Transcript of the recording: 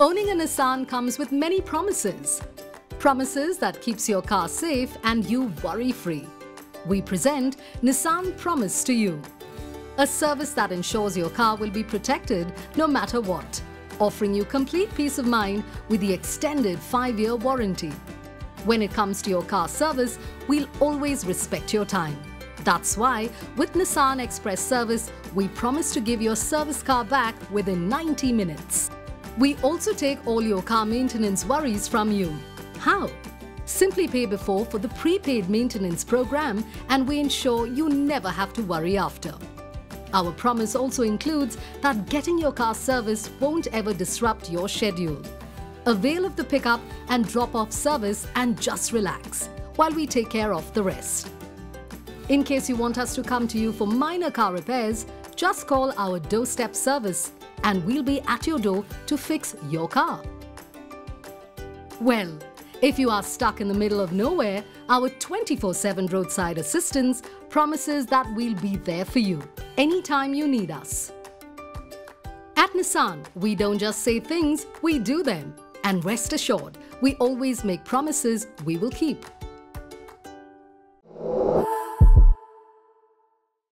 Owning a Nissan comes with many promises. Promises that keeps your car safe and you worry-free. We present Nissan Promise to you. A service that ensures your car will be protected no matter what, offering you complete peace of mind with the extended 5-year warranty. When it comes to your car service, we'll always respect your time. That's why, with Nissan Express Service, we promise to give your service car back within 90 minutes. We also take all your car maintenance worries from you. How? Simply pay before for the prepaid maintenance program and we ensure you never have to worry after. Our promise also includes that getting your car serviced won't ever disrupt your schedule. Avail of the pickup and drop-off service and just relax while we take care of the rest. In case you want us to come to you for minor car repairs, just call our doorstep service and we'll be at your door to fix your car. Well, if you are stuck in the middle of nowhere, our 24-7 roadside assistance promises that we'll be there for you anytime you need us. At Nissan, we don't just say things, we do them. And rest assured, we always make promises we will keep.